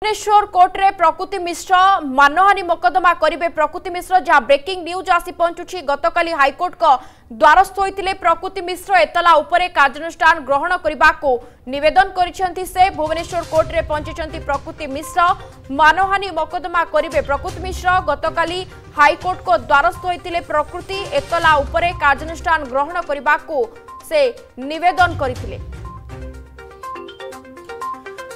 ভুবনেশ্বর কোর্টে প্রকৃতি মিশ্র মানহানি মকদ্দমা করবে প্রকৃতি মিশ্র যা ব্রেকিং নিউজ আসি পঞ্চুছি গতকাল হাইকোর্টক দ্বারস্থ হয়েছে প্রকৃতি মিশ্র এতলা উপরে কার্যানুষ্ঠান গ্রহণ করা নিবেদন করেছেন সে ভুবনেশ্বর কোর্টে পঞ্চিছেন প্রকৃতি মিশ্র মানহানি মকদ্দমা করবে প্রকৃতি মিশ্র গতকাল হাইকোর্টক দ্বারস্থ হয়েছে প্রকৃতি এতলা উপরে কার্যানুষ্ঠান গ্রহণ করা সে নিবেদন করে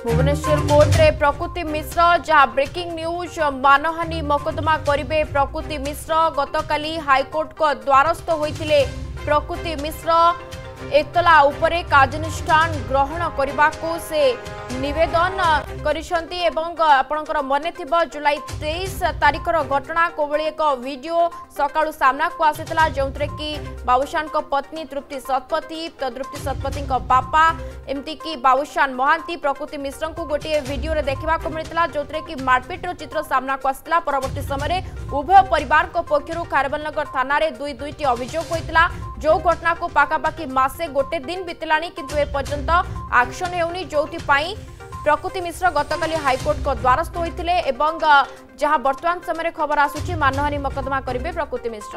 ভুবনেশ্বর কোর্টে প্রকৃতি মিশ্র যা ব্রেকিং নিউজ মানহানি মকদ্দমা করবে প্রকৃতি মিশ্র গতকাল হাইকোর্টক দ্বারস্থ হয়েছিল প্রকৃতি মিশ্র এতলা উপরে কার্যানুষ্ঠান গ্রহণ করা সে নিবেদন করেছেন এবং আপনার মনে থিব জুলাই তেইশ তারিখর ঘটনা কোভাবে এক ভিডিও সকাল সামনাকু আসিলা যে কি বাবুসান পত্নী তৃপ্তি শতপথী তৃপ্তি শতপথী বাপা এমতিকি বাবুসান মহান্তি প্রকৃতি মিশ্র গোটিয়ে ভিডিওরে দেখা মিলিলা যে কি মারপিটর চিত্র সামনাকু আসিলা পরবর্তী সময় উভয় পরিবার পক্ষ খারবলনগর থানার দুই দুইটি অভিযোগ হয়েছিল যে ঘটনা পাখাপাখি মাসে গোটে দিন বিতলা কিন্তু এপর্যন্ত আকশন হেউনি যে ପ୍ରକୃତି ମିଶ୍ର ଗତକାଲି ହାଇକୋର୍ଟଙ୍କ ଦ୍ୱାରସ୍ଥ ହୋଇଥିଲେ ଏବଂ ଯାହା ବର୍ତ୍ତମାନ ସମୟରେ ଖବର ଆସୁଛି ମାନହାନୀ ମକଦ୍ଦମା କରିବେ ପ୍ରକୃତି ମିଶ୍ର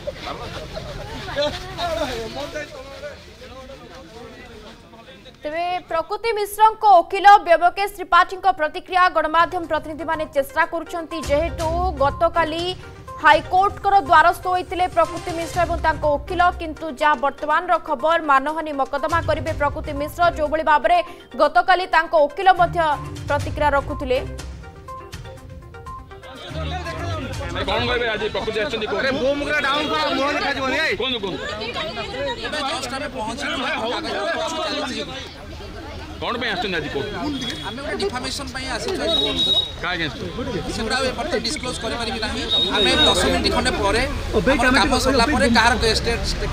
ତେବେ ପ୍ରକୃତି ମିଶ୍ରଙ୍କ ଓକିଲ ବ୍ୟବକେଶ ତ୍ରିପାଠୀଙ୍କ ପ୍ରତିକ୍ରିୟା ଗଣମାଧ୍ୟମ ପ୍ରତିନିଧିମାନେ ଚେଷ୍ଟା କରୁଛନ୍ତି ଯେହେତୁ ଗତକାଲି ହାଇକୋର୍ଟଙ୍କର ଦ୍ୱାରସ୍ଥ ହୋଇଥିଲେ ପ୍ରକୃତି ମିଶ୍ର ଏବଂ ତାଙ୍କ ଓକିଲ କିନ୍ତୁ ଯାହା ବର୍ତ୍ତମାନର ଖବର ମାନହାନି ମକଦ୍ଦମା କରିବେ ପ୍ରକୃତି ମିଶ୍ର ଯେଉଁଭଳି ଭାବରେ ଗତକାଲି ତାଙ୍କ ଓକିଲ ମଧ୍ୟ ପ୍ରତିକ୍ରିୟା ରଖୁଥିଲେ କଣ କହିବେ ଆଜି ପ୍ରକୃତି ଆସିଛନ୍ତି କୁହନ୍ତୁ କୁହନ୍ତୁ କ'ଣ ପାଇଁ ଆସୁଛନ୍ତି ଆଜି କୋର୍ଟ ଆମେ ଗୋଟେ ଇନଫର୍ମେସନ୍ ପାଇଁ ଆସିଛୁ କାହା ସେଗୁଡ଼ା ଆଉ ଏପର୍ଯ୍ୟନ୍ତ ଡିସକ୍ଲୋଜ କରିପାରିବି ନାହିଁ ଆମେ ଦଶ ମିନିଟ୍ ଖଣ୍ଡେ ପରେ କାମ ସରିଲା ପରେ କାହାର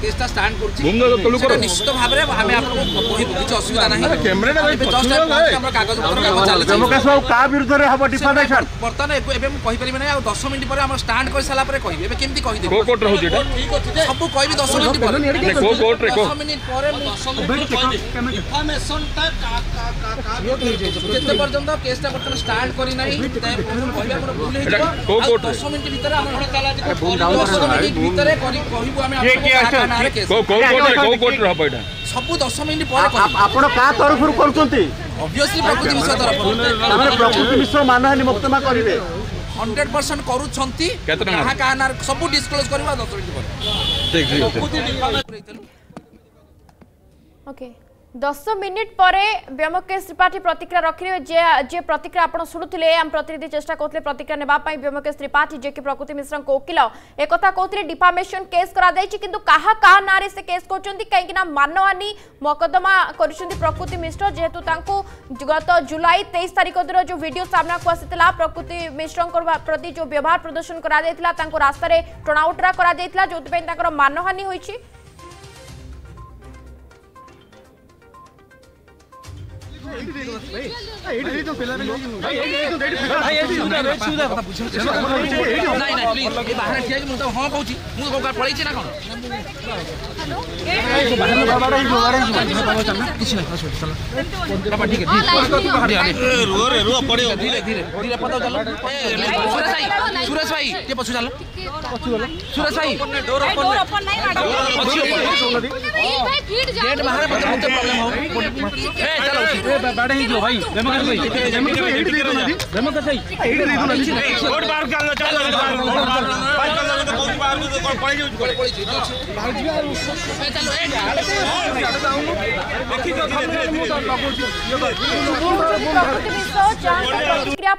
କେସ୍ଟା ଷ୍ଟାଣ୍ଡ କରୁଛି ସେଟା ନିଶ୍ଚିତ ଭାବରେ ଆମେ ଆପଣଙ୍କୁ କହିବୁ କିଛି ଅସୁବିଧା ନାହିଁ ଆମର କାଗଜ ଚାଲିଛି ବର୍ତ୍ତମାନ ଏବେ ମୁଁ କହିପାରିବି ନାହିଁ ଆଉ ଦଶ ମିନିଟ୍ ପରେ ଆମର ଷ୍ଟାଣ୍ଡ କରିସାରିଲା ପରେ କହିବି ଏବେ କେମିତି କହିଦେବି ସବୁ କହିବି ଦଶ ମିନିଟ୍ ପରେ ଦଶ ମିନିଟ୍ ପରେ ମୁଁ ଡିଫାମେସନଟା ଯେତେ ପର୍ଯ୍ୟନ୍ତ କେସ୍ଟା ବର୍ତ୍ତମାନ ଷ୍ଟାର୍ଟ କରିନାହିଁ କହିବା ମୋର ଭୁଲ ହେଇଯିବ ଦଶ ମିନିଟ୍ ଭିତରେ ଆମର ହଡ଼ତାଲ ଆଜି ଦଶ ମିନିଟ୍ ଭିତରେ କହିବୁ ଆମେ ସବୁ ଦଶ ମିନିଟ୍ ପରେ ଆପଣ କାହା ତରଫରୁ କରୁଛନ୍ତି ଅବଭିୟସଲି ପ୍ରକୃତି ମିଶ୍ର ତରଫରୁ ପ୍ରକୃତି ମିଶ୍ର ମାନହାନି ମୁକ୍ତମା କରିବେ ହଣ୍ଡ୍ରେଡ୍ ପରସେଣ୍ଟ କରୁଛନ୍ତି କାହା କାହା ନାଁରେ ସବୁ ଡିସକ୍ଲୋଜ୍ କରିବା ଦଶ ମିନିଟ୍ ପରେ ଓକେ दस मिनिट पर व्योमकेश त्रिपाठी प्रतिक्रिया रखे जे प्रतिक्रिया आपण शुणुते आम प्रतिनिधि चेष्टा करते प्रतिक्रिया नापी व्योमकेश त्रिपाठी जे कि प्रकृति मिश्र को वकिल एक कहते डिफामेसन केस कि क्या क्या ना से केस कर कहीं मानहानी मकदमा कर प्रकृति मिश्र जेहेतु गत जुलाई तेईस तारिख दिन जो भिड सामना को प्रकृति मिश्र प्रति जो व्यवहार प्रदर्शन कर रास्तार टणाउटरा जो मानहानी होती ହଁ କହୁଛି ମୁଁ ପଳେଇଛି ନା କ'ଣ ସୁରେଶ ଭାଇ କିଏ ପଛୁ ଚାଲ ସୁରେଶ ଭାଇ ଗେଟ୍ ବାହାରେ ପ୍ରୋବ୍ଲେମ୍ ହଉ ଚାଲ ଗଣମାଧ୍ୟମ హిజో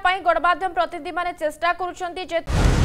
భాయ్ వెమ కర్